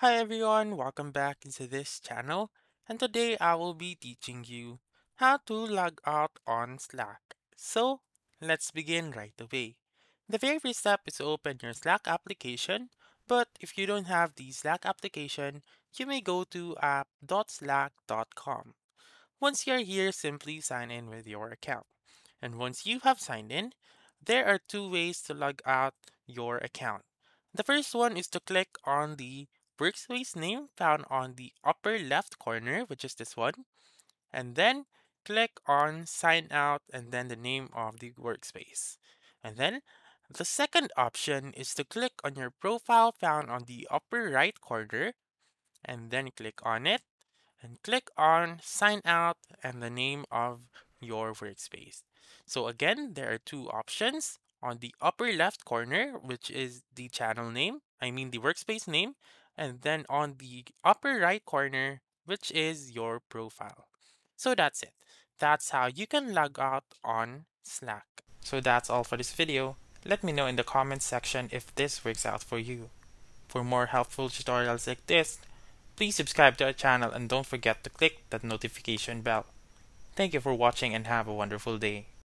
Hi everyone, welcome back into this channel and today I will be teaching you how to log out on Slack. So let's begin right away. The very first step is to open your Slack application but if you don't have the Slack application, you may go to app.slack.com. Once you're here, simply sign in with your account. And once you have signed in, there are two ways to log out your account. The first one is to click on the workspace name found on the upper left corner, which is this one, and then click on sign out and then the name of the workspace. And then the second option is to click on your profile found on the upper right corner and then click on it and click on sign out and the name of your workspace. So again, there are two options on the upper left corner, which is the channel name, I mean the workspace name, and then on the upper right corner, which is your profile. So that's it. That's how you can log out on Slack. So that's all for this video. Let me know in the comments section if this works out for you. For more helpful tutorials like this, please subscribe to our channel and don't forget to click that notification bell. Thank you for watching and have a wonderful day.